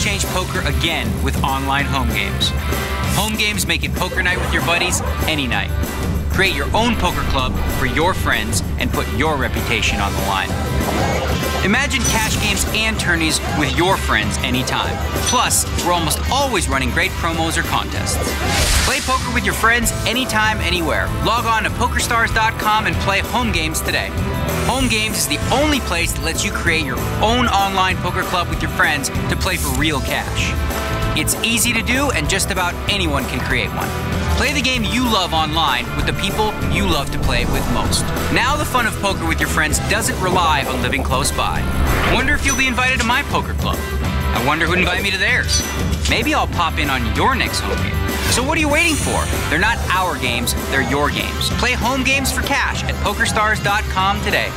change poker again with online home games. Home games make it poker night with your buddies any night. Create your own poker club for your friends and put your reputation on the line. Imagine cash games and tourneys with your friends anytime. Plus, we're almost always running great promos or contests. Play poker with your friends anytime, anywhere. Log on to PokerStars.com and play home games today. Home Games is the only place that lets you create your own online poker club with your friends to play for real cash. It's easy to do, and just about anyone can create one. Play the game you love online with the people you love to play it with most. Now, the fun of poker with your friends doesn't rely on living close by. Wonder if you'll be invited to my poker club. I wonder who'd invite me to theirs. Maybe I'll pop in on your next home game. So what are you waiting for? They're not our games, they're your games. Play home games for cash at PokerStars.com today.